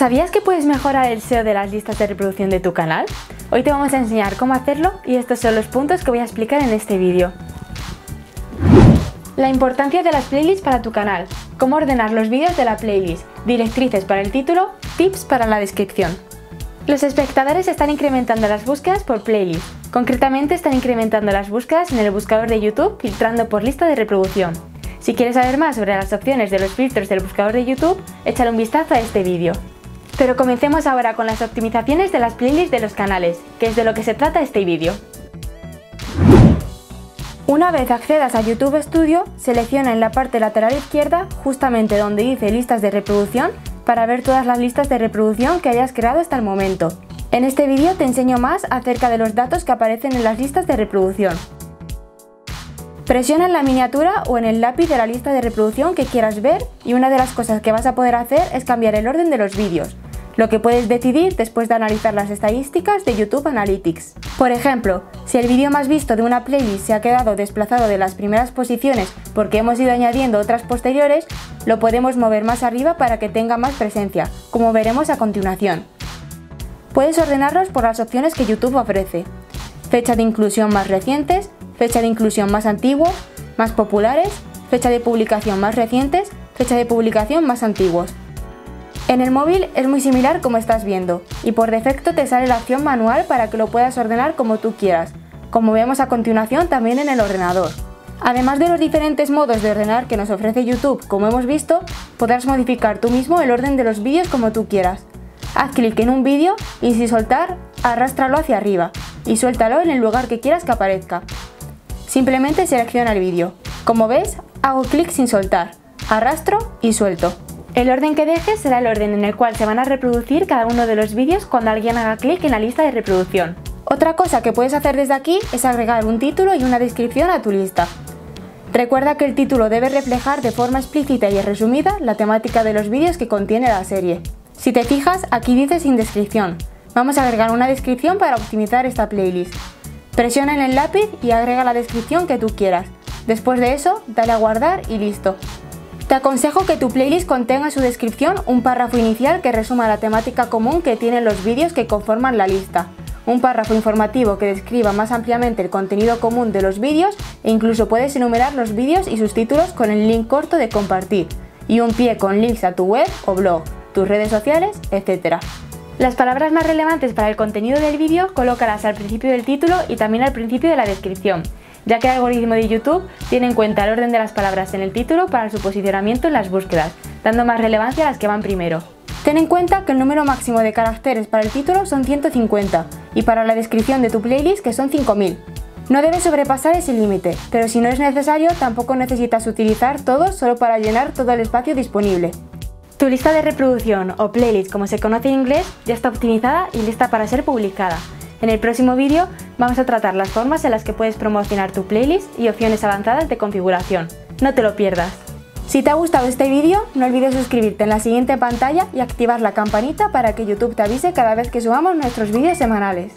¿Sabías que puedes mejorar el SEO de las listas de reproducción de tu canal? Hoy te vamos a enseñar cómo hacerlo y estos son los puntos que voy a explicar en este vídeo. La importancia de las playlists para tu canal, cómo ordenar los vídeos de la playlist, directrices para el título, tips para la descripción. Los espectadores están incrementando las búsquedas por playlist, concretamente están incrementando las búsquedas en el buscador de YouTube filtrando por lista de reproducción. Si quieres saber más sobre las opciones de los filtros del buscador de YouTube, échale un vistazo a este vídeo. Pero comencemos ahora con las optimizaciones de las playlists de los canales, que es de lo que se trata este vídeo. Una vez accedas a YouTube Studio, selecciona en la parte lateral izquierda, justamente donde dice listas de reproducción, para ver todas las listas de reproducción que hayas creado hasta el momento. En este vídeo te enseño más acerca de los datos que aparecen en las listas de reproducción. Presiona en la miniatura o en el lápiz de la lista de reproducción que quieras ver y una de las cosas que vas a poder hacer es cambiar el orden de los vídeos lo que puedes decidir después de analizar las estadísticas de YouTube Analytics. Por ejemplo, si el vídeo más visto de una playlist se ha quedado desplazado de las primeras posiciones porque hemos ido añadiendo otras posteriores, lo podemos mover más arriba para que tenga más presencia, como veremos a continuación. Puedes ordenarlos por las opciones que YouTube ofrece. Fecha de inclusión más recientes, fecha de inclusión más antiguo, más populares, fecha de publicación más recientes, fecha de publicación más antiguos. En el móvil es muy similar como estás viendo y por defecto te sale la opción manual para que lo puedas ordenar como tú quieras, como vemos a continuación también en el ordenador. Además de los diferentes modos de ordenar que nos ofrece YouTube, como hemos visto, podrás modificar tú mismo el orden de los vídeos como tú quieras. Haz clic en un vídeo y sin soltar, arrástralo hacia arriba y suéltalo en el lugar que quieras que aparezca. Simplemente selecciona el vídeo. Como ves, hago clic sin soltar, arrastro y suelto. El orden que dejes será el orden en el cual se van a reproducir cada uno de los vídeos cuando alguien haga clic en la lista de reproducción. Otra cosa que puedes hacer desde aquí es agregar un título y una descripción a tu lista. Recuerda que el título debe reflejar de forma explícita y resumida la temática de los vídeos que contiene la serie. Si te fijas, aquí dice sin descripción. Vamos a agregar una descripción para optimizar esta playlist. Presiona en el lápiz y agrega la descripción que tú quieras. Después de eso, dale a guardar y listo. Te aconsejo que tu playlist contenga en su descripción un párrafo inicial que resuma la temática común que tienen los vídeos que conforman la lista, un párrafo informativo que describa más ampliamente el contenido común de los vídeos e incluso puedes enumerar los vídeos y sus títulos con el link corto de compartir, y un pie con links a tu web o blog, tus redes sociales, etc. Las palabras más relevantes para el contenido del vídeo colócalas al principio del título y también al principio de la descripción ya que el algoritmo de YouTube tiene en cuenta el orden de las palabras en el título para su posicionamiento en las búsquedas, dando más relevancia a las que van primero. Ten en cuenta que el número máximo de caracteres para el título son 150 y para la descripción de tu playlist que son 5000. No debes sobrepasar ese límite, pero si no es necesario tampoco necesitas utilizar todo solo para llenar todo el espacio disponible. Tu lista de reproducción o playlist como se conoce en inglés ya está optimizada y lista para ser publicada. En el próximo vídeo vamos a tratar las formas en las que puedes promocionar tu playlist y opciones avanzadas de configuración. No te lo pierdas. Si te ha gustado este vídeo, no olvides suscribirte en la siguiente pantalla y activar la campanita para que YouTube te avise cada vez que subamos nuestros vídeos semanales.